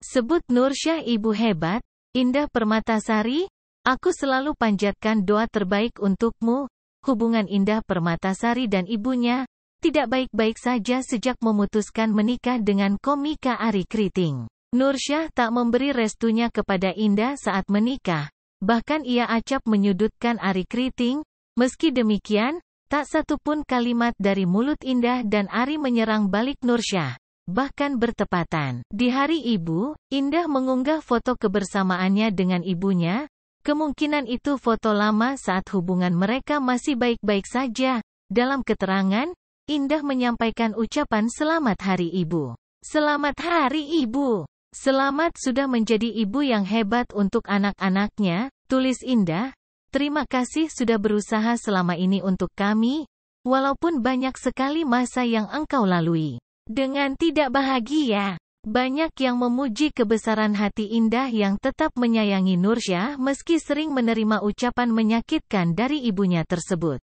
Sebut Nursyah ibu hebat, Indah Permatasari, aku selalu panjatkan doa terbaik untukmu, hubungan Indah Permatasari dan ibunya, tidak baik-baik saja sejak memutuskan menikah dengan komika Ari Kriting. Nursyah tak memberi restunya kepada Indah saat menikah, bahkan ia acap menyudutkan Ari Kriting, meski demikian, tak satupun kalimat dari mulut Indah dan Ari menyerang balik Nursyah. Bahkan bertepatan, di hari ibu, Indah mengunggah foto kebersamaannya dengan ibunya, kemungkinan itu foto lama saat hubungan mereka masih baik-baik saja. Dalam keterangan, Indah menyampaikan ucapan selamat hari ibu. Selamat hari ibu. Selamat sudah menjadi ibu yang hebat untuk anak-anaknya, tulis Indah. Terima kasih sudah berusaha selama ini untuk kami, walaupun banyak sekali masa yang engkau lalui. Dengan tidak bahagia, banyak yang memuji kebesaran hati Indah yang tetap menyayangi Nursyah meski sering menerima ucapan menyakitkan dari ibunya tersebut.